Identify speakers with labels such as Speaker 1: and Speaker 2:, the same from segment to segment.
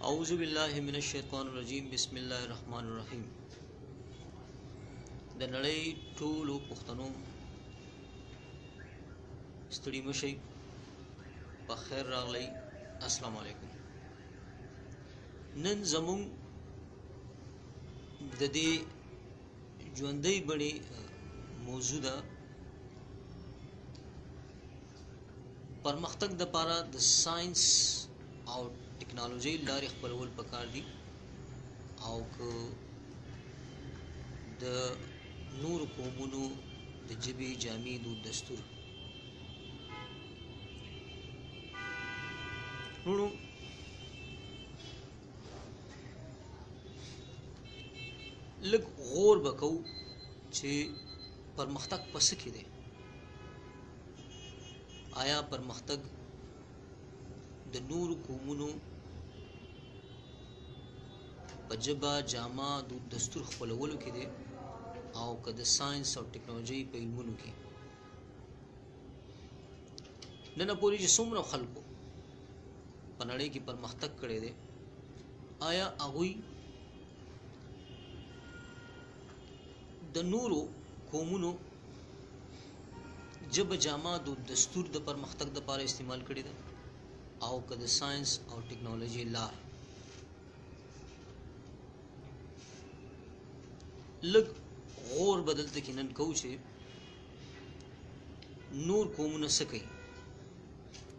Speaker 1: اعوذ بالله من الشیطان الرجیم بسم الله الرحمن الرحیم د نړۍ ټولو پښتنو ستړي مشي په خیر راغلی السلام علیکم نن زمونږ د دې ژوندۍ بڼې موضوع ده پرمختګ د پاره د ساينس او ټکنالوژي لارې خپلول پکار دي او که د نور قومونو د جبي جامع دود دستور Ruru. لږ غور بکو چې پرمختګ پس کې دی آیا پرمختګ د نور قومونو په جبا جامه د دستور خپلولو کې دی او که د ساينس او ټکنالوژي په علمونو کې نن پوری چې څومره خلکو په نړۍ کې پرمختګ کړی دی آیا هغوی د نورو قومونو جب جامه د دستور د پرمختګ د لپاره استعمال کړی دی او که د ساينس او ټکنالوژي لار لګ غور بدلته کې نن کوو چې نور قومونه څه کوي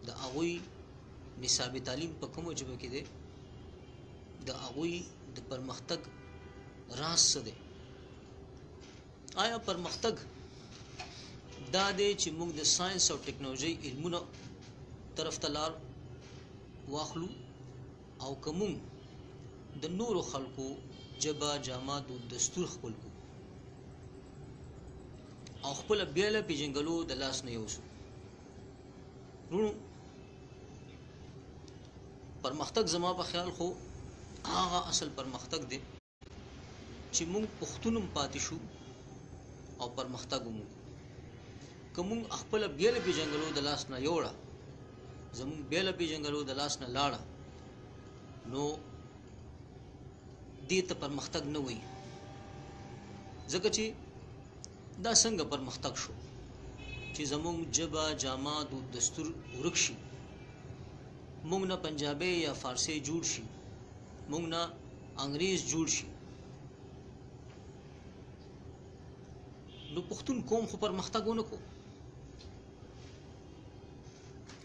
Speaker 1: د هغوی نصاب تعلیم په کومه ژبه کې دی د هغوی د پرمختګ راز څه دی آیا پرمختګ دا دی چې موږ د ساينس او ټکنالوژي علمونو طرف ته لار واخلو او که موږ د نورو خلکو جبه جامه دود دستور خپل کو او خپل بیل پیجنګلو د لاس نه یوسو ورونو پرمختګ زما په خیال خو هغه اصل پرمختګ دی چې موږ پښتون هم پاتې شو او پرمختګ هم وکړو که موږ خپله بیله پېژنګلو د لاس نه یوړه زموږ بیله پېژنګلو د لاس نه لاړه نو دې ته پرمختګ نه وایي ځکه چې دا څنګه پرمختګ شو چې زموږ ژبه جامه دود دستور ورک شي موږ نه پنجابی یا فارسی جوړ شي مونږ نه انګريز جوړ شي نو پښتون قوم خو پرمختګ ونکو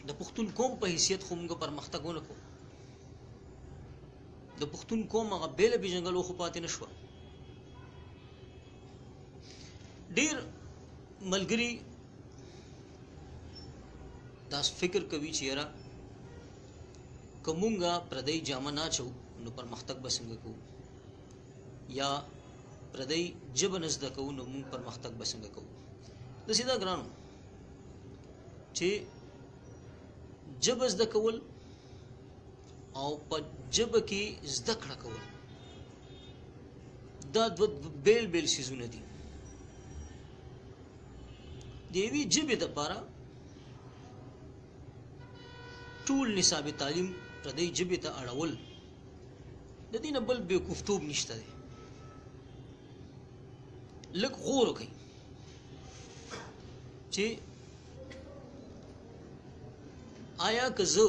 Speaker 1: د پښتون قوم په حیثیت خو موږ پرمختګ ونکو د پښتون قوم هغه بیل به جنگلو خو پاتې نشو ډیر ملګری دا فکر کوي چې یاره که مونږه پردی جامه نه چو نو پرمختګ به څنګه کوو یا پردی جبه نه زده کوو نو مونږ پرمختګ به څنګه کوو د سیدا ګرانو چې جبه زده کول او په جبه کې زده کړه کول دا دو بیل بیل سیزونه دي د یوې جبې د پاره ټول نصاب تعلیم پردی جبه ته اړول د دینه بل بے کوفتوب نشته دی لک غور کوي چې آیا که زه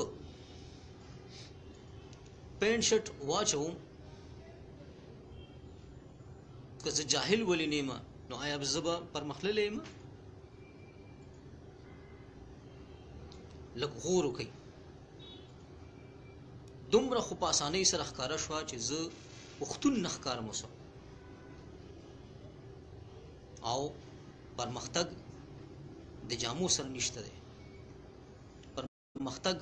Speaker 1: پینټ شرټ واچوم که زه جاهل ولې نیمه نو آیا زه به پرمختللی یم لږ غور وکړئ دومره خو په اسانۍ سره ښکاره شوه چې زه پښتون نه ښکارم اوسه او پرمختګ د جامو سره نشته دی پرمختګ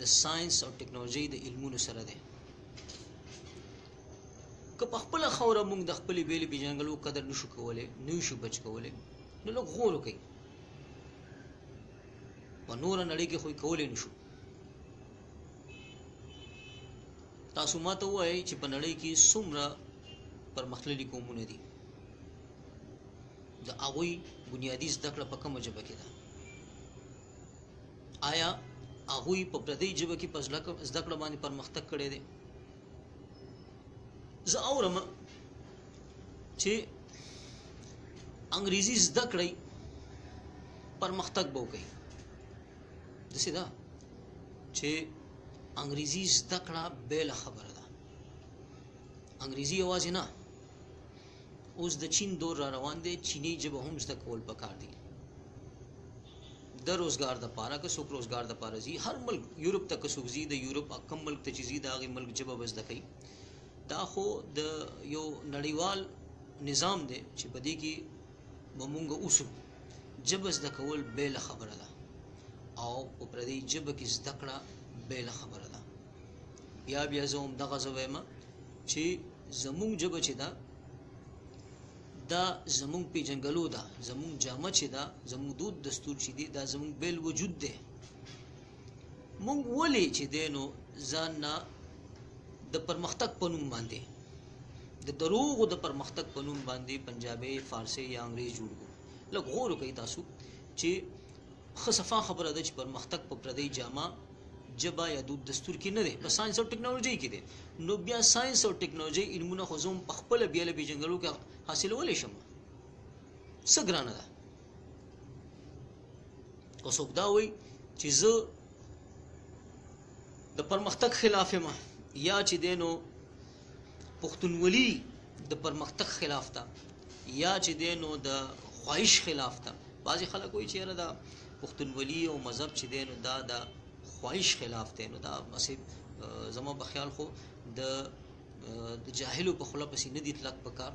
Speaker 1: د ساينس او ټکنالوژي د علمونو سره دی که په خپل خوره موږ د خپل بیل پیژنګلو قدر نشو کولای نو شو بچ کولای نو لږ غور وکړي په نور نړۍ کې خو کولای نشو تاسو ما ته وایي چې په نړۍ کې څومره پرمختللي قومونه دي د هغوی بنیادي زده کړه په کومه ژبه کې ده آیا هغوی په پردۍ ژبه کې په زده کړه باندې پرمختګ کړی دی زه اورم چې انګریزي زده کړئ پرمختګ به وکړي داسې ده چې انګریزي زده کړه بېله خبره ده انګریزي یوازې نه اوس د چین دور را روان دی چینی جبه هم زده کول پکار دی د روزګار د پاره که څوک روزګار د پاره زی هر ملک یورپ ته که څوک زی د یورپ کم ملک ته چې زی دا غي ملک جبه بس دکې دا خو د یو نړیوال نظام دی چې په دې کې مونږ اوسو جبه زده کول بیل خبره ده او په پردي جبه کې زده کړه بیل خبره ده بیا بیا زه هم دغه زه وایم چې زمونږ ژبه چې ده دا زمونږ پیژنګلو ده زمونږ جامه چې ده زمونږ دود دستور چې دی دا زمونږ بیل وجود دی مونږ ولې چې دی نو ځان نه د پرمختګ په نوم باندې د دروغو د پرمختګ په نوم باندې پنجابي فارسي یا انګریز جوړ کړو لږ غور کوي تاسو چې خصفا خبره ده چې پرمختګ په پردی جامه جبا یا دود دستور کې نه دی په ساينس او ټکنالوژي کې دی نو بیا ساينس او ټکنالوژي علمونه خو زوم په خپل بیا له پیژنګلو کې حاصلول شم څه ګرانه ده او څوک دا وایي چې زه د پرمختګ خلاف ما یا چې دینو پښتونولي د پرمختګ خلاف ده یا چې دی نو د خواهش خلاف ده بعضې خلک وایي چې یاره دا پښتونولي او مذهب چې دی نو دا د خواهش خلاف دی نو دا هسې زما په خیال خو د د جاهلو په خوله پسې نه دي تلک په کار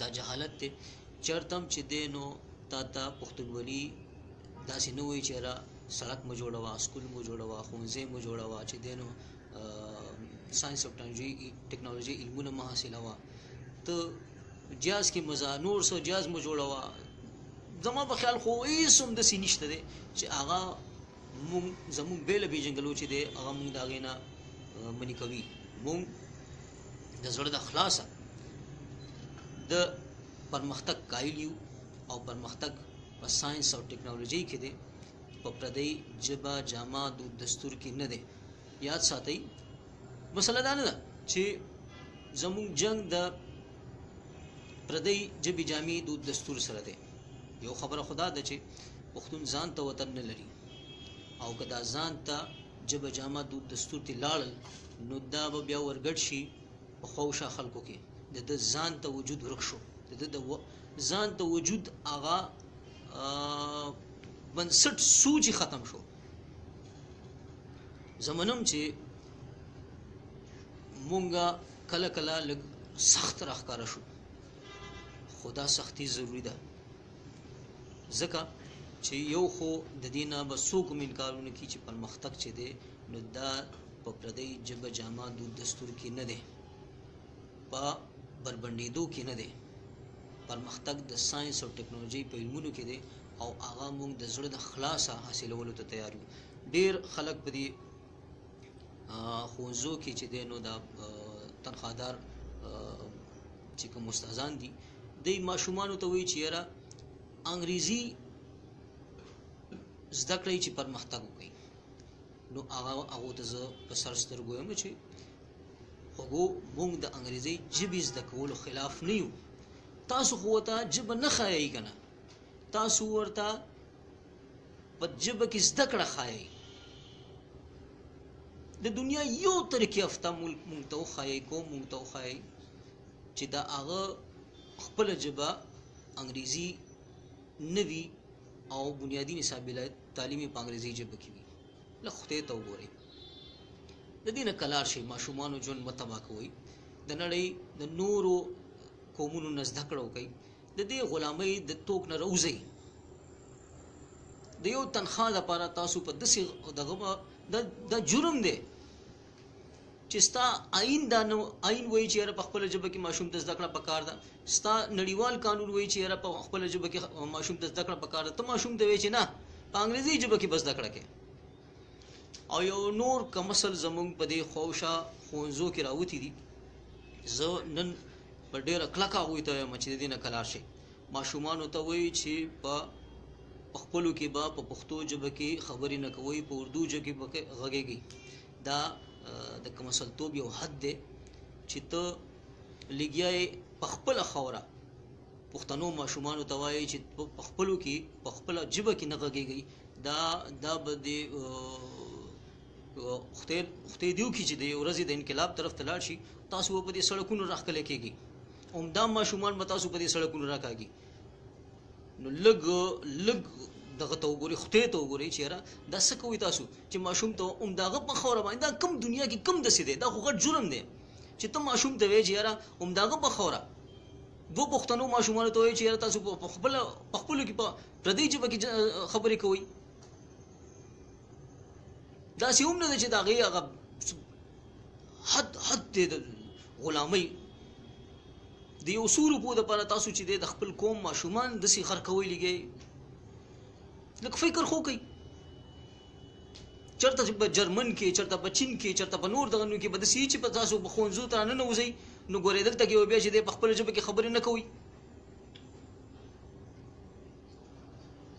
Speaker 1: دا جهالت دی چېرته هم چې دی نو تا ته پښتونولي داسې نه وایي چې یاره سړک مو جوړوه سکول مو جوړوه ښوونځی مو جوړوه چې دی نو ساينس او ټکنالوژي علمونه مه حاصله وا ته جاز کې مزه نور سو جاز مو جوړه وا زما په خیال خو هیڅ هم د سینشته دی چې هغه مونږ زمونږ بیل به جنگلو چې دی هغه مونږ دا غینا منی کوي مونږ د زړه د خلاصه د پرمختګ قایل یو او پرمختګ په ساينس او ټکنالوژي کې دی په پردی جبا جامه د دستور کې نه دی یاد ساتئ مسله دا نه ده چې زموږ جنگ د پردی جبی جامع دود دستور سره دی یو خبره خدا ده چې پښتون ځان ته وطن نه لري او که دا ځان ته جب جامع دود دستور ته لاړل نو دا به بیا ورګډ شي په خوښه خلکو کې د د ځان ته وجود ورک شو د د ځان ته وجود هغه بنسټ سوچ ختم شو زمونږ چې مونږه کله کله لګ سخت راخکار شو خدا سختی ضروری ده ځکه چې یو خو د دینه به څوک هم انکارونه کوي چې پرمختګ چې دی نو دا په پردی جبه جامه دود دستور کې نه دی په بربنډېدو کې نه دی پرمختګ د ساينس او ټکنالوژي په علمونو کې دی او هغه موږ د زړه د خلاصه حاصلولو ته تیار یو ډیر خلک په دې ښوونځو کې چې دی نو دا تنخوادار چې کوم استادان دي دوی ماشومانو ته وایي چې یاره انګریزي زده کړئ چې پرمختګ وکړي نو هغه هغو ته زه په سر سترګو یم چې هغو موږ د انګریزي ژبې زده کولو خلاف نه یو تاسو خو ته ژبه نه ښایئ که نه تاسو ورته په جبه کې زده کړه خای د دنیا یو ترکي افته ملک مونږ ته خای کو مونږ ته خای چې دا هغه خپل جبه انګریزي نوي او بنیادی نصاب تعلیمي په انګریزي جبه کې وي لخته ته وګورئ د دې نه کلار شي ماشومان ژوند متبا کوي د نړۍ د نورو قومونو نزد کړو کوي د دې غلامۍ د توک نه راوځئ د یو تنخوا لپاره تاسو په دسي دغه د د جرم دی چې ستا آئین دا نو آئین وایي چې په خپل جبه کې ماشوم ته زده کړه پکار ده ستا نړیوال قانون وایي چې په خپل جبه کې ماشوم ته زده کړه پکار ده ته ماشوم ته وایي چې نه په انګریزي جبه کې بس زده کړه کې او یو نور کمسل زمونږ په دې خوشا خونزو کې راوتی دي زه نن په ډیره کلکه وي ته مچ دې نه کلار شي ماشومان ته وایي چې په خپلو کې به په پښتو ژبه کې خبرې نه کوي په اردو ژبه کې پکې غږیږي دا د کمسلتوب یو حد دی چې ته لګیاي په خپل خوره پښتنو ماشومانو ته وایي چې په خپلو کې په خپل جبه کې نه غږیږي دا دا به د خدای خدای دیو کې چې د ورځې د انقلاب طرف ته لاړ شي تاسو په دې سړکونو راخکل کېږي هم دا ماشومان به تاسو په دې سړکونو راکاږي نو لګ لګ دغه ته وګوري خدای ته وګوري چې را دا څه کوي تاسو چې ماشوم ته هم داغه په خوره باندې دا کم دنیا کې کم دسې دی دا خو غټ جرم دی چې ته ماشوم ته وې چې یاره همداغه په خوره دو پښتنو ماشومان ته وې چې یاره تاسو په خپل په خپل کې په پردي جبه کې خبرې کوي دا سی هم نه چې دا غي هغه حد حد دې غلامي د یو سور په د پر تاسو چې د خپل قوم ماشومان د سي خرکوي لګي لکه فکر خو کوي چرته چې په جرمن کې چرته په چین کې چرته په نور دغه نو کې به د سی چې په تاسو په خونځو ته نه نوځي نو ګورې دلته کې بیا چې د په خپل ژبه کې خبرې نه کوي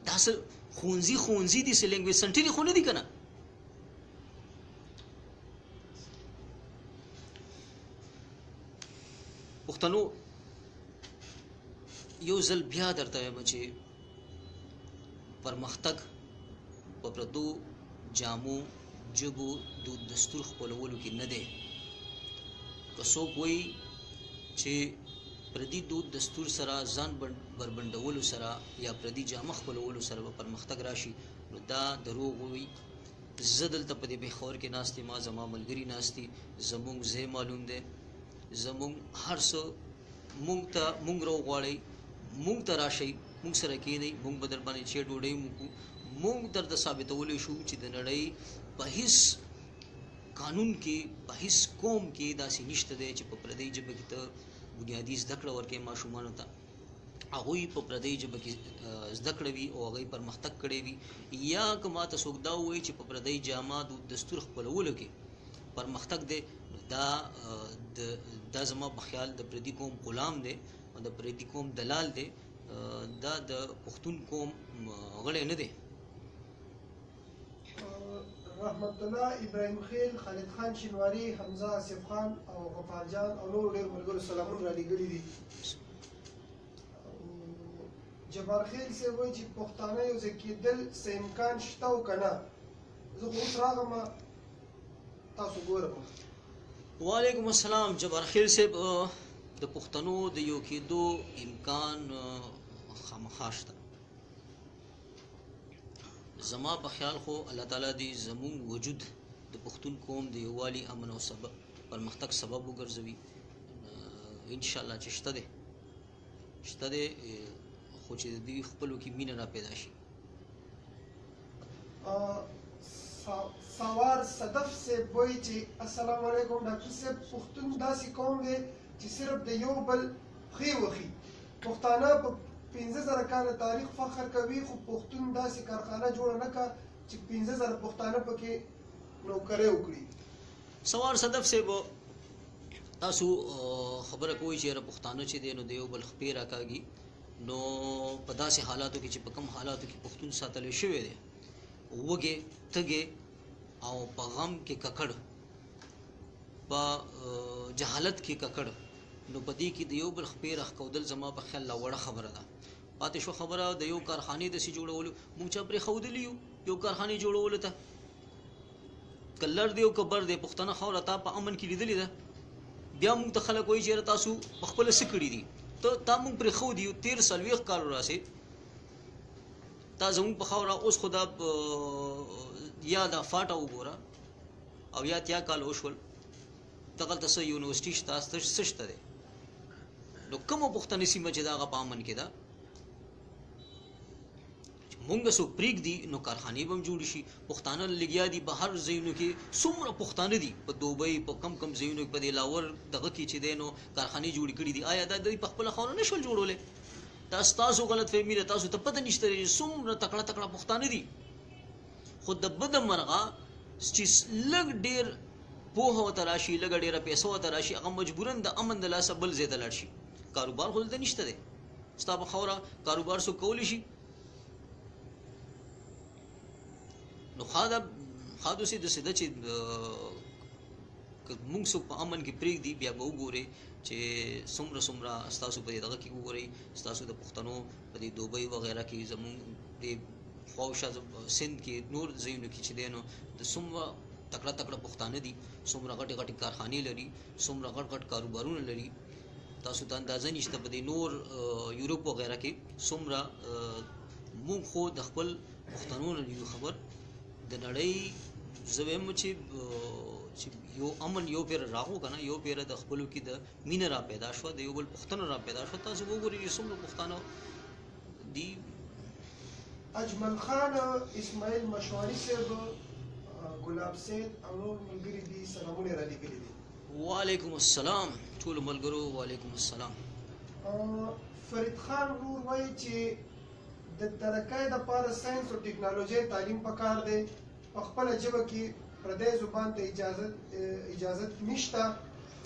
Speaker 1: دا څه خونځي خونځي دي څه لنګویج سنټر خو نه دي کنه پښتنو یو ځل بیا درته وایم چې پرمختګ په پردو جامو جبو دود دستور خپلولو کې نه دی که څوک وایي چې پردي دود دستور سره ځان بربنډولو سره یا پردي جامه خپلولو سره به پرمختګ راشي نو دا دروغ وي زه دلته په دې پېښور کې ناست یم زما ملګري ناست دي زموږ ځای معلوم دی زمونږ هر څه مونږ ته مونږ رو غواړي مونږ ته راشي مونږ سره کینی مونږ بدر باندې چې ډوډۍ مونږ مونږ در د ثابتولې شو چې د نړۍ په هیڅ قانون کې په هیڅ قوم کې داسې نشته دی چې په پردی جبه کې ته بنیادی زده کړه ورکې ماشومان ته هغه په پردی جبه کې زده کړې وي او هغه پرمختګ کړي وي یا کما ته سوګ دا وایي چې په پردی جامه د دستور خپلولو کې پرمختګ دی نو دا د دا زما په خیال د پردي قوم غلام دی او د پردي قوم دلال دی دا د پښتون قوم غړی نه دی
Speaker 2: رحمت الله ابراهيم خيل خالد خان شنواري حمزه آصف خان او غفار جان او نور ډېر ملګرو سلامونه را لېږلي دي جبار خیل صاحب وایي چې پښتانه یو ځای کېدل څه امکان شته او که نه زه خو اوس راغلم تاسو ګورم
Speaker 1: وعلیکم السلام جبار خیل صاحب د پښتنو د یو کېدو امکان خامخا شته زما په خیال خو الله تعالی دې زموږ وجود د پښتون قوم د یووالي امن او سبب پرمختګ سبب وګرځوي ان شاء الله چې شته دی شته دی خو چې د دوی خپلو کې مینه را پیدا شي
Speaker 2: سوار صدف صاحب وایي چې السلام علیکم ډاکټر صاحب پښتون داسې قوم دی چې صرف د یو بل پښې وخي پښتانه په پنځه زره کاله تاریخ فخر کوي خو پښتون داسې کارخانه جوړه نه کړه چې پنځه زره پښتانه پکې نوکرۍ وکړي
Speaker 1: سوار صدف صاحب تاسو خبره کوئ چې پښتانه چې دی نو د یو بل خپې راکاږي نو په داسې حالاتو کې چې په کوم حالاتو کې پښتون ساتل شوی دی وګه تګه او په غم کې ککړ په جهالت کې ککړ نو په دې کې د یو بل خپې رخ کودل زما په خیال لا وړه خبره ده پاتې شو خبره د یو کارخانې د سي جوړولو مونږ چا پرې خودلی یو یو کارخانې جوړولو ته که لر دی او که بر دی پښتنه خاوره تا په امن کې لیدلې ده بیا موږ ته خلک وایي چې تاسو په خپل څه کړی دي ته تا موږ پرې خو دیو تیر سلويخ کال راسي تا زموږ په خاوره اوس خدا یا دا فاټه وګوره او یا تیا کال وشول دغه تاسو یونیورسيټي شته تاسو څه شته ده نو کوم پښتني سیمه چې دا غ په امن کې ده چې مونږ څوک پریږدي نو کارخانې به هم جوړې شي پښتانه لګیا دي په هر ځایونو کې څومره پښتانه دي په دوبۍ په کم کم ځایونو کې په دې لاور دغه کې چې دی نو کارخانې جوړې کړې دي آیا دا دوی په خپله خاوره نه شول جوړولی دا ستاسو غلط فهمي ده تاسو ته پته نشته چې څومره تکړه تکړه پښتانه دي خو د بده مرغه چې لږ ډیر پوهه ورته راشي لږه ډیره پیسه ورته راشي هغه مجبورا د امن د لاسه بل ځای ته لاړ شي کاروبار خو دلته نشته دی ستا په خوره کاروبار سو کولی شي نو خاده خادو سي د سده چې موږ سو په امن کې پریک دی بیا به وګوري چې سمره سمره تاسو په دغه کې وګوري تاسو د پښتنو په دې دوبۍ وغیرہ کې زموږ د خوښه سند کې نور زینو کې چې دینو د سمره تکړه تکړه پښتانه دي سمره غټي غټي کارخانه لري سمره غټ غټ کاروبارونه لري تاسو ته اندازه نشته په دې نور یورپ وغیرہ کې څومره مونږ خو د خپل پښتنو نه یو خبر د نړۍ زویم چې چې یو امن یو پیر راغو کنه یو پیر د خپلو کې د مین را پیدا شو د یو بل پښتنو را پیدا شو تاسو وګورئ چې څومره پښتنو دی
Speaker 2: اجمل خان اسماعیل مشواری صاحب ګلاب سید او نور ملګری دي سلامونه را لګیلي دي
Speaker 1: وعلیکم السلام ټول ملګرو وعلیکم السلام
Speaker 2: فرید خان ورور وایي چې د ترقۍ لپاره ساينس او ټکنالوژي تعلیم پکار دی په خپل جبه کې پردې زبان ته اجازه اجازه نشته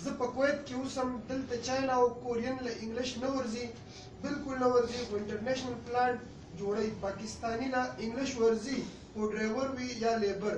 Speaker 2: زه په کویت کې اوسم دلته چاینا او کورین له انګلیش نه ورځي بالکل نه ورځي خو انټرنیشنل پلان جوړي پاکستاني له انګلیش ورځي خو ډرایور وي یا لیبر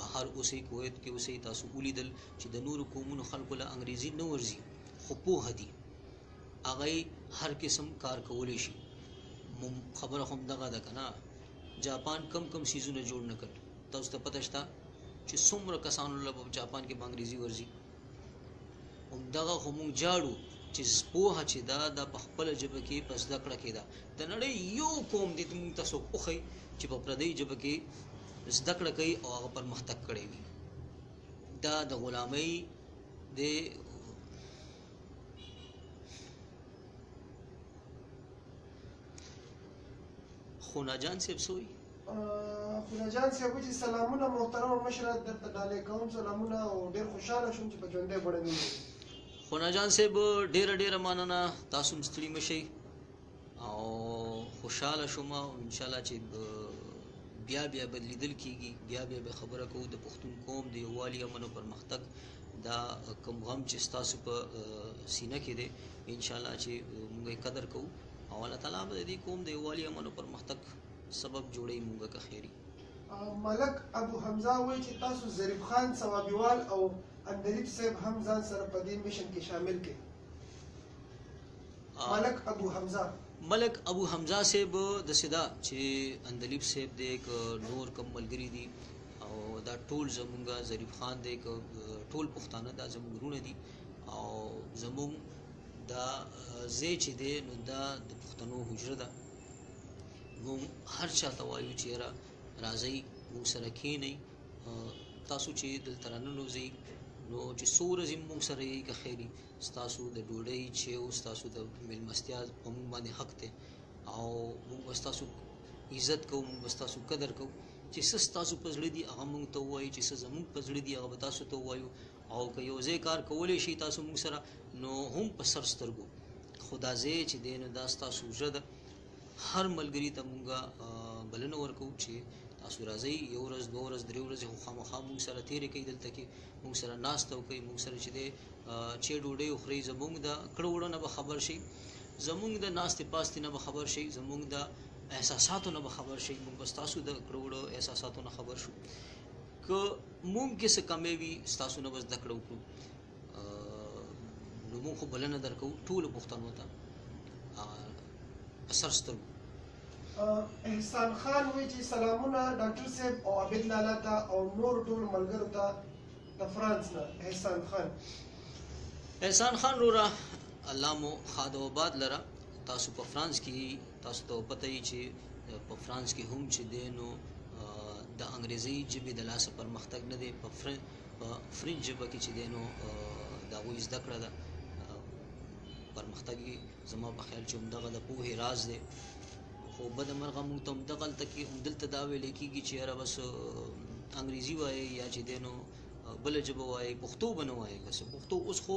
Speaker 1: بهر اوسئ کویت کې اوسئ تاسو ولیدل چې د نورو قومونو خلکو له انګریزي نه ورځي خو پوه دي هغه هر قسم کار کولی شي خبره هم دغه ده کنه جاپان کم کم سیزونه جوړ نه کړ تاسو ته پته شته چې څومره کسانو له جاپان کې په انګریزي ورځي همدغه خو موږ جاړو چې پوهه چې دا د په خپل جبه کې پس د کړه کې دا د نړۍ یو قوم دې موږ تاسو کوخی چې په پردی جبه کې زده کړه کوي او هغه پرمختګ کړی وي دا د غلامۍ د خونا جان صاحب سوی
Speaker 2: خدا جان صاحب جی سلامونه محترم مشر درته ډالې کوم سلامونه او ډېر خوشاله شوم چې په ژوندې بړې
Speaker 1: مې خدا جان صاحب ډېر ډېر مننه تاسو مستړي مشي او خوشاله شوم او ان شاء الله چې بیا بیا بدلیدل کیږي بیا بیا به خبره کوو د پښتون قوم د یووالي امن او پرمختګ دا کم غم چې تاسو په سینه کې دی ان شاء الله چې موږ قدر کوو او الله تعالی به دې قوم د یووالي امن او پرمختګ سبب جوړی مونږه که خیری.
Speaker 2: ملک ابو حمزه وایي چې تاسو ظریف خان صوابیوال او اندریب صیب هم ځان سره په دې مشن کې شامل کړئ ملک ابو حمزه
Speaker 1: ملک ابو حمزه صاحب د صدا چې اندلیب صاحب دی ک نور کم ملګری دي او دا ټول زمونږه ظریف خان دی ک ټول پښتانه دا زمونږ رونه دي او زمونږ دا زی چې دی نو دا د پښتنو حجره ده موږ هر چا ته وایو چې را راځي موږ سره کینی تاسو چې دل ترانه نوځي نو چې څو ورځې موږ سره یې که خیری تاسو د ډوډۍ چې او تاسو د ملمستیا په موږ باندې حق ته او موږ تاسو عزت کوو موږ تاسو قدر کوو چې سس تاسو پزړه دی هغه موږ ته وایي چې سس موږ پزړه دی هغه تاسو ته وایو او که یو ځای کار کولی شي تاسو موږ سره نو هم په سر سترګو خو دا ځای چې دی نو دا ستاسو زړه ده هر ملګري ته موږ بلنه ورکو چې تاسو راځئ یو ورځ دوه ورځ درې ورځې خو خامخا موږ سره تېرې کوي دلته کې موږ سره ناسته وکړئ موږ سره چې دی چې ډوډۍ وخورئ زموږ د کړو وړو نه به خبر شئ زموږ د ناستې پاستې نه به خبر شئ زموږ د احساساتو نه به خبر شئ موږ به ستاسو د کړو وړو احساساتو نه خبر شو که مونږ کې څه کمی وي ستاسو نه به زده کړه وکړو نو مونږ خو بلنه درکو ټولو پښتنو ته په سر سترګو
Speaker 2: احسان خان وی چې سلامونه ډاکټر صاحب او عبد لالا ته او نور ټول ملګرو ته د فرانس نه احسان خان
Speaker 1: احسان خان رورا الله مو خاد او آباد لره تاسو په فرانس کې تاسو ته پته یی چې په فرانس کې هم چې دی نو د انګریزي ژبې د لاسه پرمختګ نه دی په فر... په فرنج ژبه کې چې دی نو د هغوی زده کړه ده پرمختګ زما په خیال چې همدغه د پوهې راز دی خو بد مرغه مونږ ته همدغلته کې همدلته دا ویل کېږي چې یاره بس انګریزي وایي یا چې دی نو بله ژبه وایي پښتو به نه وایي بس پښتو اوس خو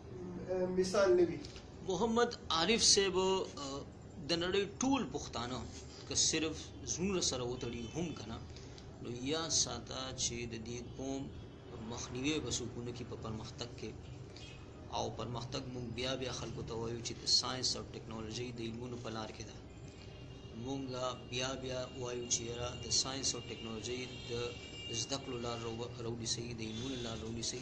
Speaker 2: مثال نه وي
Speaker 1: محمد عارف صاحب د نړۍ ټول پښتانه که صرف زړونه سره وتړي هم کنه نو یا ساته چې د دې قوم مخنیوي بسوکونه کې په پرمختګ کې او پرمختګ مونږ بیا بیا خلکو ته وایو چې د ساينس او ټکنالوژي د علمونو په لار کې ده مونږ بیا بیا وایو چې را د ساينس او ټکنالوژي د زده کړو لار راوړي سي د علمونو لار راوړي سي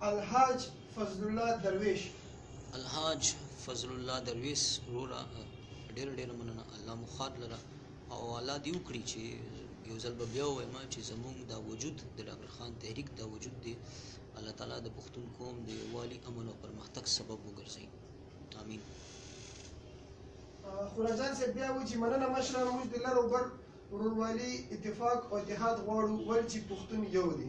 Speaker 2: الحاج فضل الله درویش
Speaker 1: الحاج
Speaker 2: فضل الله درویش
Speaker 1: روره ډېر ډېر مننه الله مو ښاد لره او الله دې وکړي چې یو ځل به بیا ووایم چې زموږ دا وجود د ډاکټر خان تحریک دا وجود دی الله تعالی د پښتون قوم د یووالي امن او پرمختګ سبب وګرځي آمین
Speaker 2: خورجان صاحب بیا وایي چې مننه مشره موږ د لر او بر ورورولي اتفاق او اتحاد غواړو ولې چې پښتون یو دی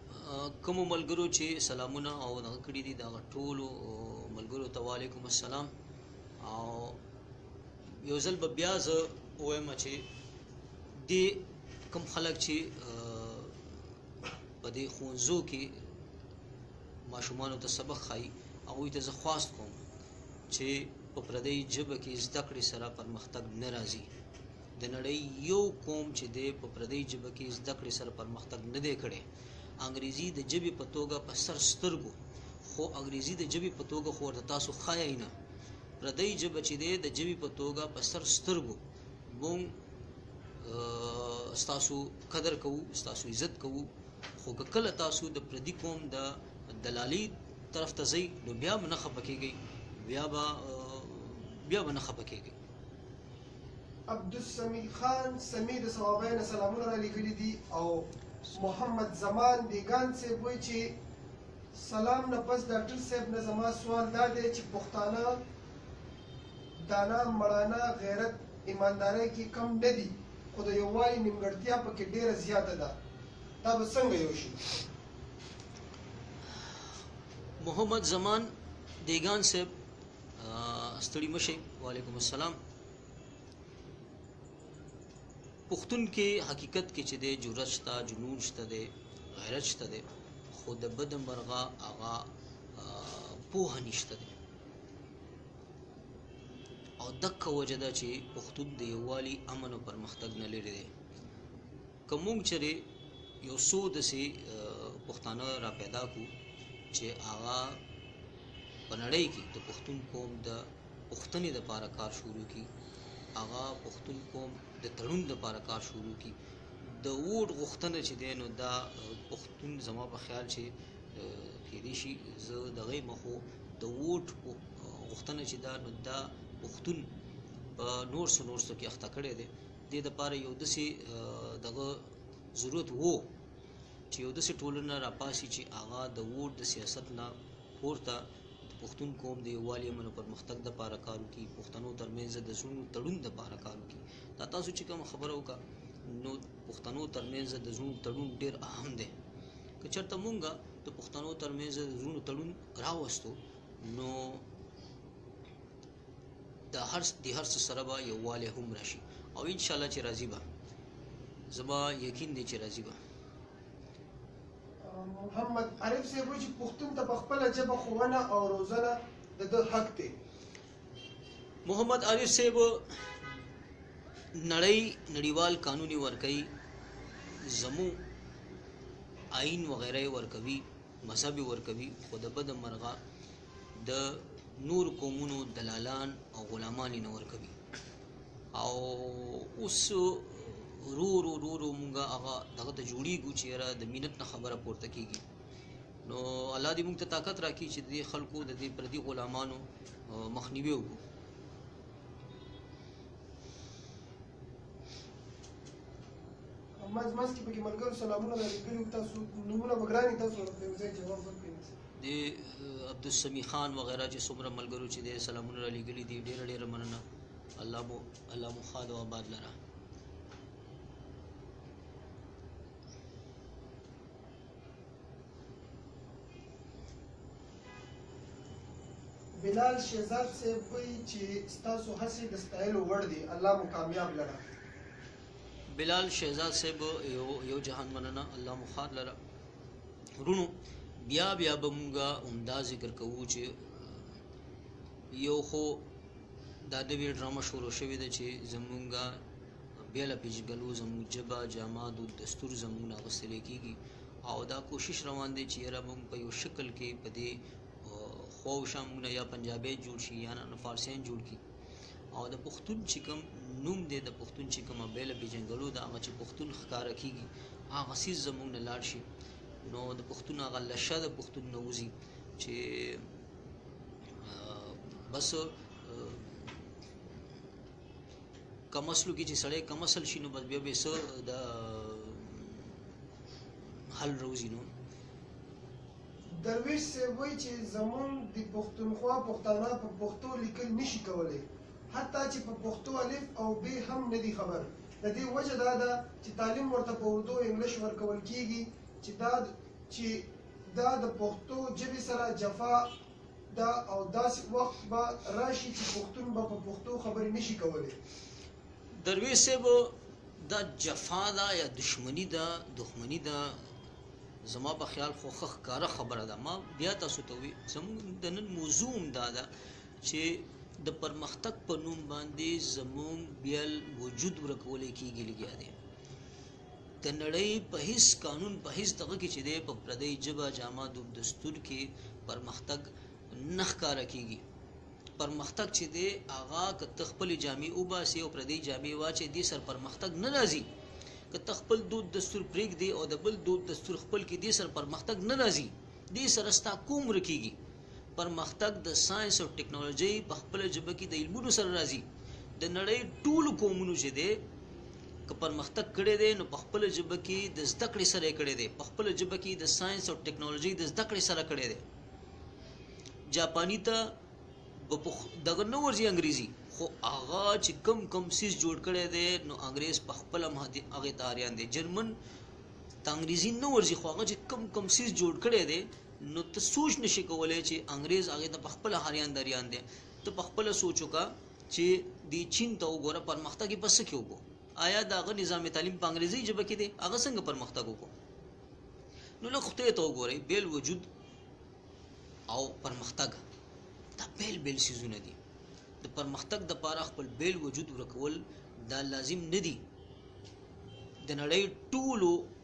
Speaker 1: کوم ملګرو چې سلامونه او دغه کړی دي دا ټول ملګرو ته وعلیکم السلام او یو ځل به بیا زه وایم چې د کم خلک چې په دې ښوونځو کې ماشومان ته سبق خای او ته زه خواست کوم چې په پردې جبه کې زده کړې سره پرمختګ ناراضي د نړۍ یو قوم چې دی په پردۍ ژبه کې زده کړې سره پرمختګ نه دی کړی انګریزي د ژبې په توګه په سر سترګو خو انګریزي د ژبې په توګه خو ورته تاسو ښایئ نه پردۍ ژبه چې دی د ژبې په توګه په سر سترګو مونږ ستاسو قدر کوو ستاسو عزت کوو خو که کله تاسو د پردي قوم د دلالي طرف ته ځئ نو بیا به نه خفه کېږئ بیا به بیا به نه خفه کېږئ
Speaker 2: عبدالسميع خان سميع د صوابۍ نه سلامونه را لېږلي دي او محمد زمان بیګان صاحب وایي چې سلام نه پس ډاکټر صاحب نه زما سوال دا دی چې پښتانه دانا مړانا غیرت ایماندارۍ کې کم نه دي خو د یووالي نیمګړتیا پکې ډېره زیاته ده دا به څنګه یو شي
Speaker 1: محمد زمان دیګان صاحب ستړي مشي وعلیکم السلام پښتون کې حقیقت کې چې د جرأت شته جنون شته د غیرت شته د خو د بد مرغه هغه پوه نشته دی او دک وجه ده چې پښتون د یووالي امن او پرمختګ نه لري دی که موږ چرې یو څو دسې پښتانه را پیدا کو چې هغه په نړۍ کې د پښتون قوم د پښتنې د پاره کار شروع کی هغه پښتون قوم د تړون د پاره کار شروع کی د ووټ غوښتنه چې دی نو دا پښتون زما په خیال چې کېدی شي زه دغه مخو د ووټ غوښتنه چې دا نو دا پښتون په نور څه نور څه کې اخته کړی دی دې دپاره یو داسې دغه ضرورت وو چې یو داسې ټولنه راپاسي چې هغه د ووټ د سیاست نه پورته د پښتون قوم د یووالي امن او پرمختګ دپاره کار وکړي پښتنو ترمنځ د زړونو تړون دپاره کار وکړي دا تاسو چې کومه خبره وکړه نو پښتنو ترمنځ د زړونو تړون ډېر اهم دی که چېرته مونږ د پښتنو ترمنځ د زړونو تړون راوستو نو د هر د هر څه سره به یووالی هم راشي او ان شاء الله چې راځي به زما یقین دی چې راځي به
Speaker 2: محمد عارف صاحب وایي چې پښتون ته په خپله ژبه ښوونه او روزنه د ده حق دی
Speaker 1: محمد عارف صاحب نړۍ نړیوال قانوني ورکوي زمو آئین وغیره ورکوي مذهب ورکوي خو د بده مرغه د نور قومونو دلالان او غلامان یې نور کوي او اوس رو رو رو رو مونږه هغه دغه ته جوړیږو چې را د مینت نه خبره پورته کیږي نو الله دې مونږ ته طاقت راکړي چې د خلکو د دې پردي غلامانو مخنیوي وکړو
Speaker 2: مز مز کې پکې ملګرو سلامونه لري تاسو نمونه بګراني تاسو ورته یو ځای جواب ورکړئ
Speaker 1: د عبد السمی خان وغیرہ چې څومره ملګرو چې د سلامونه را لګلي دي ډېر ډېر مننه الله مو الله مو خاد او آباد لره
Speaker 2: بلال شیزاد صاحب وایي چې ستاسو هڅې د ستایلو وړ دي الله مو کامیاب لره
Speaker 1: بلال شیزاد صاحب یو یو جهان مننه الله مو خار لره رونو بیا بیا به مونږه همدا ذکر کوو چې یو خو دا د وی ډرامه شروع شوې ده چې زمونږه بیا له پېژګلو زموږ ژبه، جاماد او دستور زموږ نه اغوستل کېږي او دا کوشش روان دی چې یاره موږ په یو شکل کې په دې خوا او شا موږ نه یا پنجابی جوړ شي یا نه فارسیان جوړ کړي او د پښتون چې کوم نوم دی د پښتون چې کومه بیله پېژنګلو ده هغه چې پښتون ښکاره کېږي هغه څیز زموږ نه لاړ شي نو د پښتون هغه لشه د پښتون نه وځي چې بس کم اصلو کې چې سړی کم اصل شي نو بس بیا به څه د حل روزي نو
Speaker 2: درویش صاحب وایي چې زمونږ د پښتونخوا پښتانه په پښتو لیکل نشي کولی حتی چې په پښتو الف او ب هم نه دي خبر د دې وجه دا ده چې تعلیم ورته په اردو او انګلیش ورکول کیږي چې دا چې دا د پښتو ژبې سره جفا دا او داسې وخت به راشي چې پښتون به په پښتو خبرې نشي کولی
Speaker 1: درویش صاحب دا جفا ده یا دشمنی ده دښمنی ده زما په خیال خو خخ کاره خبره ده ما بیا تاسو ته وی زموږ د نن موضوع هم دا ده چې د پرمختګ په نوم باندې زموږ بیل وجود ورکول کیږي لګیا دی د نړۍ په هیڅ قانون په هیڅ دغه کې چې دی په پردۍ ژبه جامه دوب دستور کې پرمختګ نه ښکاره کیږي پرمختګ چې دی هغه که ته خپلې جامې وباسې او پردۍ جامې واچې دې سر پرمختګ نه راځي که ته خپل دود دستور پرېږدې او د بل دود دستور خپل کې دې سر پرمختګ نه راځي دې سره ستا کوم ورکیږي پرمختګ د ساينس او ټکنالوژۍ په خپل جبه کې د علمونو سره راځي د نړۍ ټول قومونو چې دی که پرمختګ کړی دی نو په خپل جبه کې د زده کړې سره کړی دی په خپل جبه کې د ساينس او ټکنالوژي د زده کړې سره کړی دی جاپانی ته دغه نه ورځي انګریزي خو هغه چې کم کم سیس جوړ کړی دی نو انګریز په خپل مهدي هغه تاریان دی جرمن ته انګریزي نه ورځي خو هغه چې کم کم سیس جوړ کړی دی نو ته سوچ نه شې کولای چې انګرېز هغې ته په خپله هریان دریان دی. ته په خپله سوچ وکړه چې دې چین ته وګوره پرمختګ یې په څه کې وکړو؟ ایا د هغه نظام تعلیم په انګرېزۍ ژبه کې دی؟ هغه څنګه پرمختګ وکړو؟ نو لږ خدای ته وګورئ بیل وجود او پرمختګ دا بیل بیل سیزونه دي. د پرمختګ د پاره خپل بیل وجود ورکول دا لازم نه دي. د نړۍ ټولو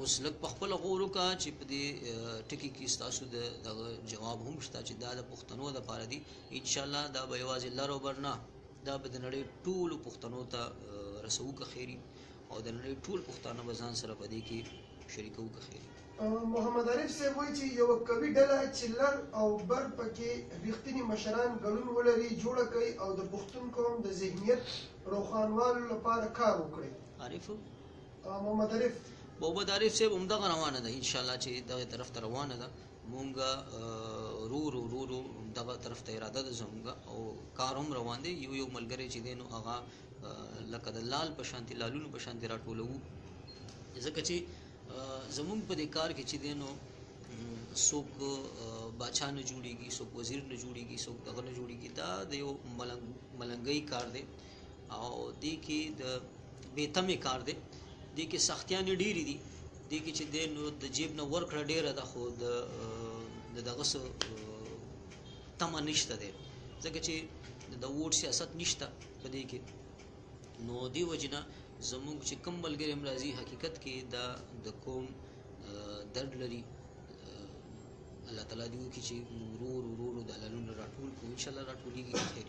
Speaker 1: اوس لږ په خپل غور وکړه چې په دې ټکی کې ستاسو د دغه جواب هم شته چې دا د پښتنو لپاره دي ان شاء الله دا به یوازې لر او بر نه دا به د نړۍ ټولو پښتنو ته رسوو که خیري او د نړۍ ټول پښتانه به ځان سره په دې کې شریکو که خیري
Speaker 2: محمد عارف صاحب وایي چې یوه قوي ډله چې لر او بر پکې رښتیني مشران ګډون ولري جوړه کړي او د پښتون قوم د ذهنیت روښانوالو لپاره کار وکړي
Speaker 1: عارف
Speaker 2: محمد عارف
Speaker 1: محمد عارف صاحب هم دغه روانه ده ان شاء الله چې دغه طرف ته روانه ده مونږ رو رو رو رو دغه طرف ته اراده ده زمونږ او کار هم روان دی یو یو ملګری چې دی نو هغه لکه د لال په شانتي لالونو په شانتي راټولو ځکه چې زمونږ په دې کار کې چې دی نو څوک باچا نه جوړیږي څوک وزیر نه جوړیږي څوک دغه نه جوړیږي دا د یو ملنګ ملنګي کار دی او دې کې د بیتمې کار دی دې کې سختیانې ډېرې دي دې کې چې دی نو د جیب نه ورکړه ډېره ده خو د د دغه څه تمه نشته دی ځکه چې د ووټ سیاست نشته په دې کې نو دی وجنه زموږ چې کم ملګری امراضي حقیقت کې دا د کوم درد لري الله تعالی دې وکړي چې ورور ورور د لالونو راټول کو ان شاء الله راټولېږي خیر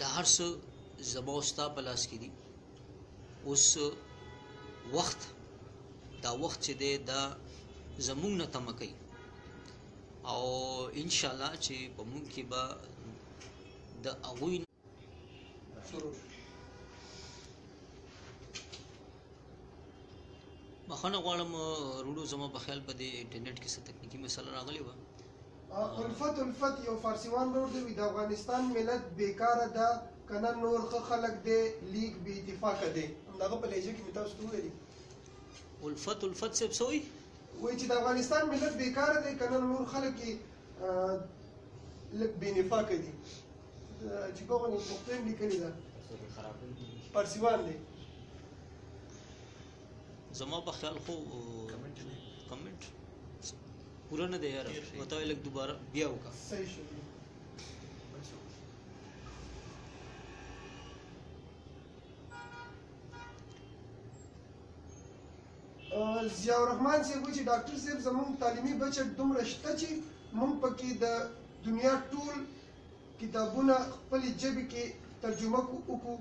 Speaker 2: دا هر څه زما او ستا په
Speaker 1: لاس کې دي اوس وخت دا وخت چې دی دا زمونږ نه تمه کوي او ان شاء الله چې په مونږ کې به د
Speaker 2: هغوی
Speaker 1: بخښنه غواړم وروڼو زما په خیال په دې انټرنیټ کې څه تکنیکي مسله راغلې وه
Speaker 2: الفت الفت یو فارسیوان رور دی وی دافغانستان ملت بیکاره ده کنه نور ښه خلک دی لیګ بی اتفاقه دی همداغه په لهجه کې می تاسو ته ویلی
Speaker 1: الفت الفت صاحب سوی
Speaker 2: وای چې د افغانستان ملت بیکاره دی کنه نور خلک لک بی نفاقه دی چې په غو پښتون لیکلی ده فارسیوان دی
Speaker 1: زما په خیال خو کمنټ پوره نه دی یار وته لګ دوباره بیا وکا
Speaker 2: صحیح شو ضیاء الرحمن صاحب چې ډاکټر صاحب زموږ تعلیمي بچت دومره شته چې موږ پکې د دنیا ټول کتابونه خپل جبې کې ترجمه کو وکړو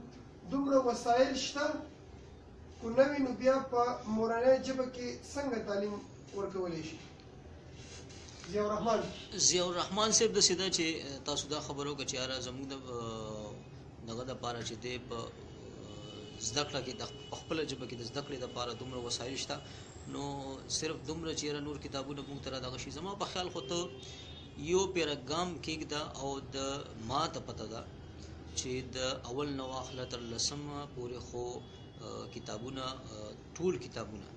Speaker 2: دومره وسایل شته که نه وي نو بیا په مورنۍ ژبه کې څنګه تعلیم ورکولی شي ضیاء الرحمن
Speaker 1: ضیاء الرحمن صاحب د سیده چې تاسو دا خبرو کې چې اره زموږ د دغه د پاره چې دی په زده کړه کې د خپل ژبه کې د زده کړې لپاره دومره وسایل شته نو صرف دومره چې نور کتابونه موږ تر دغه شي زما په خیال خو ته یو پیراګرام کېږده او د ما ته پته ده چې د اول نه واخله تر لسم پورې خو کتابونه ټول کتابونه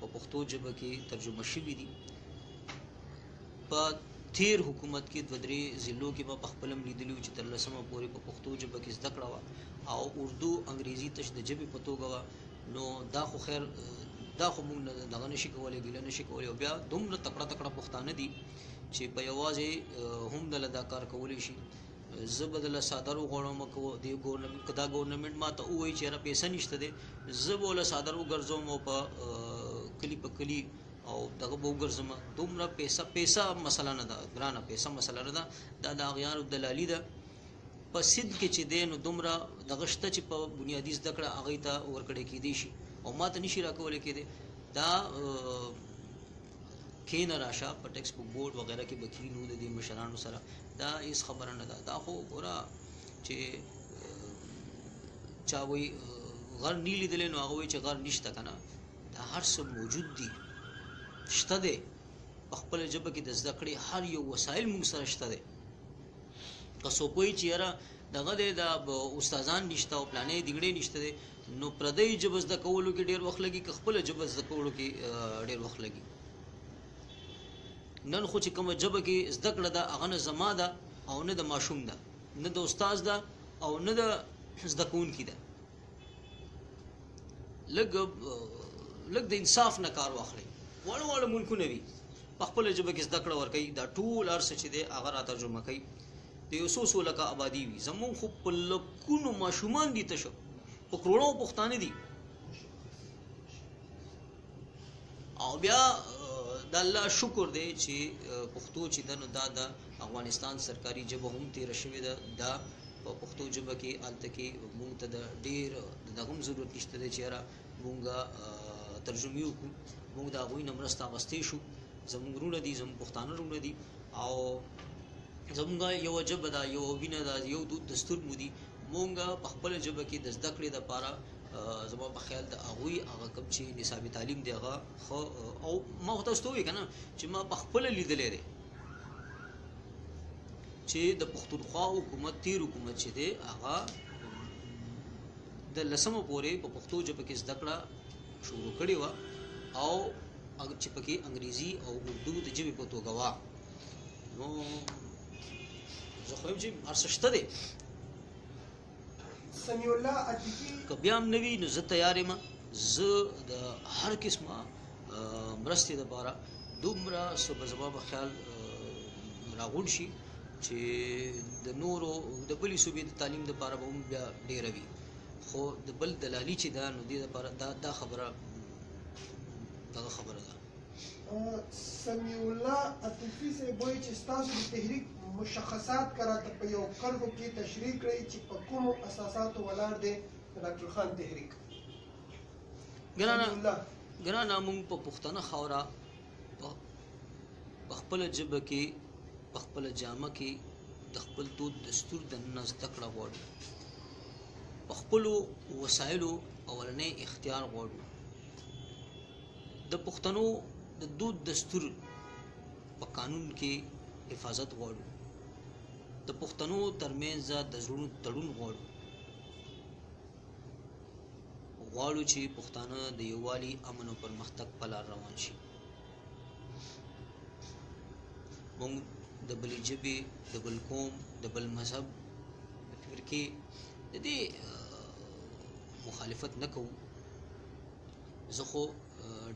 Speaker 1: په پښتو ژبه کې ترجمه شوي دي په تیر حکومت کې د درې ضلعو کې په خپلم لیدلو چې تر لسمه پورې په پښتو ژبه کې زده کړه او اردو انګریزي تش د ژبې په توګه نو دا خو خیر دا خو موږ دغه نشي کولای ګیله نشي کولای او بیا دومره تکړه تکړه پښتانه دي چې په یوازې هم دله دا کار کولی شي زه به له صادر وغواړم که دی ګورنمنت که دا ګورنمنت ما ته ووایي چې یاره پیسه نشته دی زه به له صادر وګرځوم او په کلي په کلي او دغه به وګرځم دومره پیسه پیسه مسله نه ده ګرانه پیسه مسله نه ده دا د اغیارو دلالي ده په سند کې چې دی نو دومره دغه شته چې په بنیادي زده کړه هغوی ته ورکړی کېدی شي او ما ته نشي راکولی کېدی دا کینه راشه په ټیکسټ بک بورډ وغیرہ کې بکینو د دې مشرانو سره دا هیڅ خبره نه ده دا خو ګوره چې چا وی غر نی لیدل نو هغه وی چې غر نشته کنه دا هر څه موجود دي شته ده په خپل جبه کې د زده کړې هر یو وسایل موږ سره شته ده که څوک وی چې یاره دغه د استادان نشته او پلانې دیګړې نشته نو پردی جبه زده کولو کې ډیر وخت لګي که خپل جبه زده کولو کې ډیر وخت لګي نن خو چې کوم جبه کې زده کړه ده هغه نه زما ده او نه د ماشوم ده نه د استاد ده او نه د زده کوونکي ده لګ لګ د انصاف نه کار واخلي وړ وړ ملکونه وي په خپل جبه کې زده کړه ورکړي دا ټول ارسه چې ده هغه را ترجمه کوي د یو څو څو لکه آبادي وي زمونږ خو په لکونو ماشومان دي تشو په کروڑو پښتانه دي او بیا د الله شکر دی چې پښتو چې د نو دا د افغانستان سرکاري جبه هم تیر شوې ده دا په پښتو جبه کې الته کې مونږ ته د ډیر د هم ضرورت نشته دی چې را مونږه ترجمه وکړو مونږ دا غوی نه مرسته غستې شو زمونږ رونه دي زمونږ پښتانه رونه دي او زمونږ یو جبه دا یو وینه دا یو دود دستور مو دي مونږ په خپل جبه کې د زده کړې د پاره زما په خیال د هغوی هغه کوم چې نصاب تعلیم دی هغه خو او ما خو تاسو ته وی کنه چې ما په خپل لیدلې دی چې د پښتونخوا حکومت تیر حکومت چې دی هغه د لسمو پورې په پښتو ژبه کې زده کړه شروع کړې وه او چې پکې انګریزي او اردو د ژبې په توګه وه نو زه خو یم چې هر څه شته دی
Speaker 2: سمیع الله عتیقي
Speaker 1: که بیا هم نه وي نو زه تیار یم زه د هر قسمه مرستې لپاره دومره څه به زما په خیال راغونډ شي چې د نورو د بلې صوبې د تعلیم لپاره به هم بیا ډېره وي خو د بل دلالي چې ده نو دې لپاره دا دا خبره دغه خبره ده
Speaker 2: سمیع الله عاطفي صاحب وایي چې ستاسو د تحریک مشخصات که راته په یو کرښو کې تشریح کړئ چې په کومو اساساتو ولاړ دی د ډاکټر خان تحریک
Speaker 1: ګرانه ګرانه موږ په پښتنه خاوره په خپله ژبه کې په خپله جامه کې د خپل دود دستور د نه زده کړه غواړو په خپلو وسایلو اولنې اختیار غواړو د پښتنو د دود دستور په قانون کې حفاظت غواړو د پښتنو ترمنځ د زړونو تړون غواړو غواړو چې پښتانه د یووالي امن او پرمختګ په لار روان شي مونږ د بلې ژبې د بل قوم د بل مذهب د فرقې د دې مخالفت نه کوو زه خو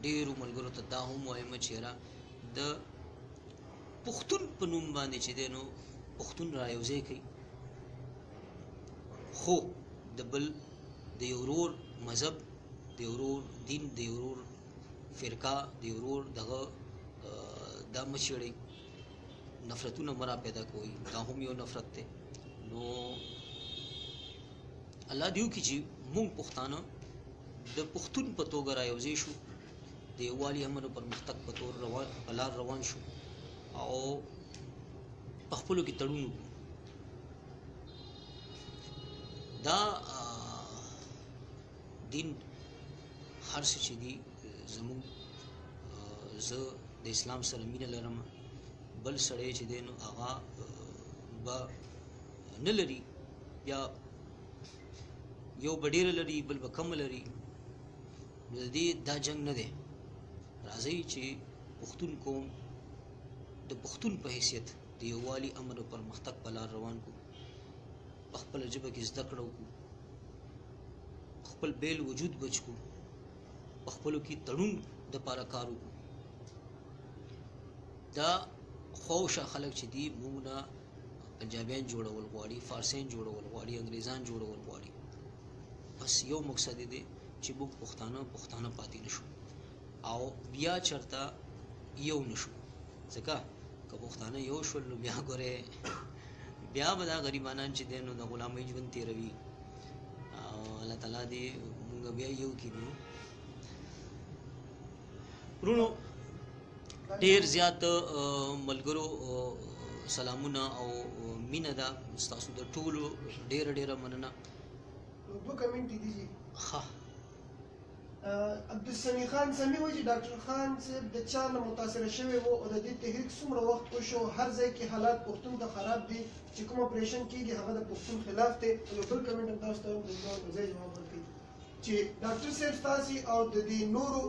Speaker 1: ډېرو ملګرو ته دا هم وایم چې را د پښتون په نوم باندې چې دی نو پښتون را یوځای کوي خو د بل د یو ورور مذهب د یو ورور دین د یو ورور فرقه د یو ورور دغه دا مه چیړئ نفرتونه مه را پیدا کوئ دا هم یو نفرت دی نو الله دې وکړي چې موږ پښتانه د پښتون په توګه را یوځای شو د یووالي امن او پرمختګ په تور روان په لار روان شو او په خپلو کې تړون وکړو دا دین هر څه چې دي زموږ زه د اسلام سره مینه لرم بل سړی چې دی نو هغه به نه لري یا یو به ډېره لري بل به کمه لري نو د دې دا جنګ نه دی راځئ چې پښتون قوم د پښتون په حیثیت د یووالي امن او پرمختګ په لار روان کو په خپل ژبه کې زده کړه وکړو خپل بیل وجود بچ کو په خپلو کې تړون د پاره کار وکړو دا خوشه خلک چې دي موږ نه پنجابیان جوړول غواړي فارسیان جوړول غواړي انګریزان جوړول غواړي بس یو مقصد دی چې موږ پښتانه پښتانه پاتې نشو او بیا چرته یو نشو ځکه که پښتانه یو شول نو بیا ګوره بیا به دا غریبانان چې دی نو د غلامۍ ژوند تېروي او الله تعالی دې موږ بیا یو کړي نو ورونو ډېر زیات ملګرو سلامونه او مینه ده ستاسو د ټولو ډېره ډېره مننه
Speaker 2: نو دوه کمنټ دي دي
Speaker 1: ښه
Speaker 2: عبدالسميع خان سمي وایي چې ډاکټر خان صاحب د چا نه متاثره شوی وو او د دې تحریک څومره وخت وشو هر ځای کې حالات پښتون ته خراب دي چې کوم اپریشن کیږي هغه د پښتون خلاف دی او یو بل کمنټ هم تاسو ته هم د ځواب ځای جواب ورکړي چې ډاکټر صاحب تاسو او د دې نورو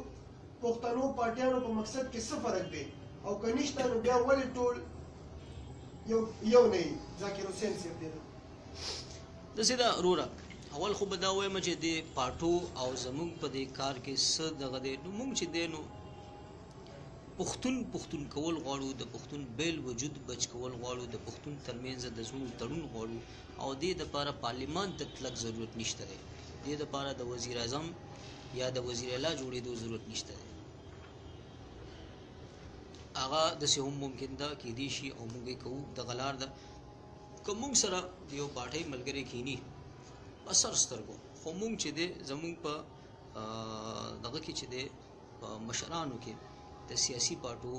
Speaker 2: پښتنو پارټیانو په مقصد کې څه فرق دی او کنيشته نو بیا ولې ټول یو یو نه ذاکر حسین صاحب دی
Speaker 1: د سیدا روره اول خو به دا وایم چې د پاټو او زمونږ په دې کار کې څه دغه دی نو مونږ چې دی نو پښتون پښتون کول غواړو د پښتون بیل وجود بچ کول غواړو د پښتون ترمنځ د زړونو تړون غواړو او دې د لپاره پارلیمان ته تلک ضرورت نشته دی دې د لپاره د وزیر اعظم یا د وزیر اعلی جوړېدو ضرورت نشته دی هغه د سه هم ممکن ده کې دی شي او موږ کوو د غلار ده که موږ سره د یو پارټۍ ملګری کینی په سر سترګو خو موږ چې دی زموږ په دغه کې چې دی په مشرانو کې د سیاسي پارټو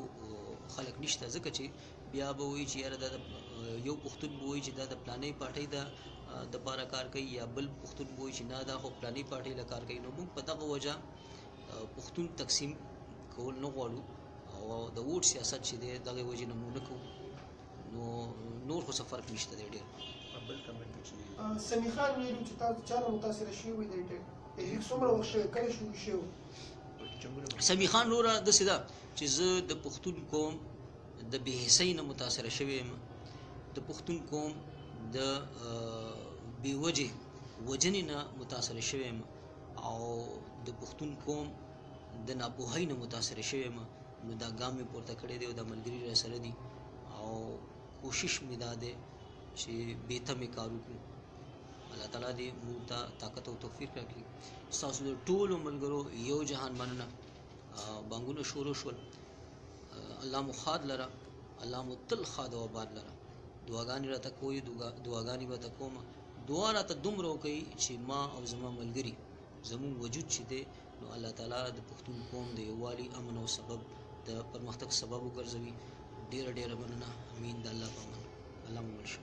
Speaker 1: خلک نشته ځکه چې بیا به وایي چې یاره دا یو پښتون به وایي چې دا د پلانې پارټۍ د د پاره کار کوي یا بل پښتون به وایي چې نه دا خو پلانې پارټۍ له کار کوي نو موږ په دغه وجه پښتون تقسیم کول نه غواړو او د ووټ سیاست چې دی دغه وجه نه مونږ نه کوو نو نور خو څه فرق نشته دی ډېر
Speaker 3: بل کمنټ چې
Speaker 2: سمي خان ویلو چې تاسو چا نه متاثر شوی وي د اټیک هیڅ څومره وخت شوی کله شروع شوی
Speaker 1: سمي خان وروره داسې ده چې زه د پښتون قوم د بېحسۍ نه متاثره شوی یم د پښتون قوم د بېوجې وجنې نه متاثره شوی یم او د پښتون قوم د ناپوهۍ نه متاثره شوی یم نو دا ګام مې پورته کړی دی او دا ملګري را سره دي او کوشش مې دا دی چې بې تمې کار وکړو الله تعالی دې موږ ته طاقت او توفیق راکړي ستاسو د ټولو ملګرو یو جهان مننه بانګونه شروع شول الله مو ښاد لره الله مو تل ښاد او آباد لره دعاګانې راته کوئ دعاګانې به ته کوم دعا راته دومره وکړئ چې ما او زما ملګري زموږ وجود چې دی نو الله تعالی د پښتون قوم د یووالي امن او سبب د پرمختګ سبب وګرځوي ډیره ډیره مننه امین د الله په امان الله مو مل شه